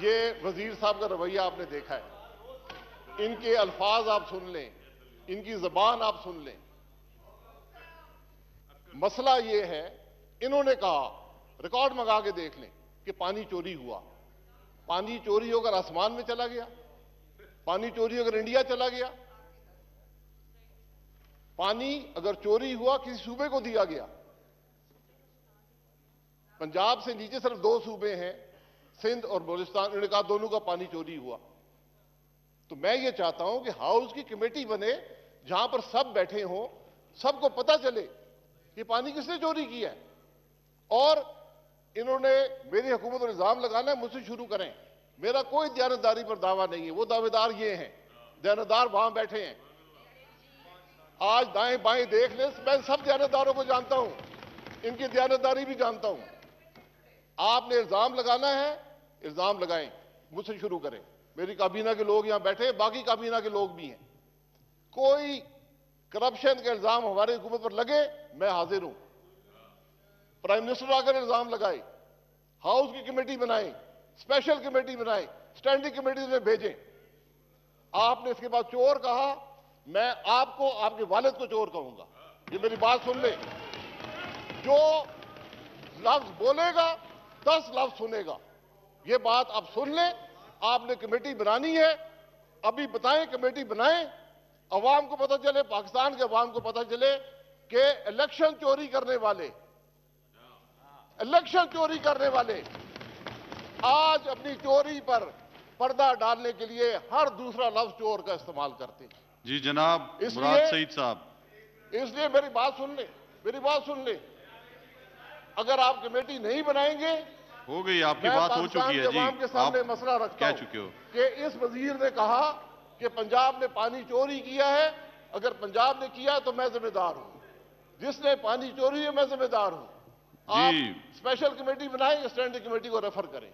یہ وزیر صاحب کا رویہ آپ نے دیکھا ہے۔ ان کے الفاظ آپ سن لیں، ان کی زبان آپ سن لیں۔ مسئلہ یہ ہے، انہوں نے کہا، ریکارڈ منگا کے دیکھ لیں کہ پانی چوری ہوا۔ پانی چوری ہو کر آسمان میں چلا گیا۔ پانی چوری ہو کر انڈیا چلا گیا۔ پانی اگر چوری ہوا، کسی صوبے کو دیا گیا۔ پنجاب سے نیچے صرف دو صوبے ہیں۔ سندھ اور بلوچستان، انہوں نے کہا دونوں کا پانی چوری ہوا۔ تو میں یہ چاہتا ہوں کہ ہاؤس کی کمیٹی بنے جہاں پر سب بیٹھے ہوں، سب کو پتا چلے کہ پانی کس نے چوری کیا ہے۔ اور انہوں نے میری حکومت اور الزام لگانا ہے، مجھ سے شروع کریں۔ میرا کوئی دیانتداری پر دعویٰ نہیں ہے، وہ دعوے دار یہ ہیں۔ دیانتدار وہاں بیٹھے ہیں۔ آج دائیں بائیں دیکھ لیں، میں سب دیانتداروں کو جانتا ہوں۔ ان کی دیانتداری بھی جانتا ہوں۔ آپ نے الزام لگانا ہے الزام لگائیں مجھ سے شروع کریں۔ میری کابینہ کے لوگ یہاں بیٹھے ہیں باقی کابینہ کے لوگ بھی ہیں۔ کوئی کرپشن کے الزام ہماری حکومت پر لگے، میں حاضر ہوں۔ پرائم منسٹر آ کر الزام لگائے ہاؤس کی کمیٹی بنائیں اسپیشل کمیٹی بنائیں اسٹینڈنگ کمیٹی میں بھیجیں۔ آپ نے اس کے بعد چور کہا، میں آپ کو، آپ کے والد کو چور کہوں گا۔ یہ میری بات سن لیں۔ جو لفظ بولے گا، دس لفظ سنے گا۔ یہ بات آپ سن لیں۔ آپ نے کمیٹی بنانی ہے۔ ابھی بتائیں کمیٹی بنائیں۔ عوام کو پتہ چلے پاکستان کے عوام کو پتہ چلے کہ الیکشن چوری کرنے والے الیکشن چوری کرنے والے آج اپنی چوری پر پردہ ڈالنے کے لیے ہر دوسرا لفظ چور کا استعمال کرتے ہیں۔ جی جناب مراد سعید صاحب۔ اس لیے میری بات سن لیں میری بات سن لیں۔ اگر آپ کمیٹی نہیں بنائیں گے ہو گئی آپ کی بات ہو چکی ہے جی کے آپ سامنے مسئلہ رکھتا ہوں چکے ہو۔ کہ اس وزیر نے کہا کہ پنجاب نے پانی چوری کیا ہے اگر پنجاب نے کیا تو میں ذمہ دار ہوں۔ جس نے پانی چوری ہے میں ذمہ دار ہوں۔ آپ جی۔ اسپیشل کمیٹی بنائیں اسٹینڈنگ کمیٹی کو ریفر کریں۔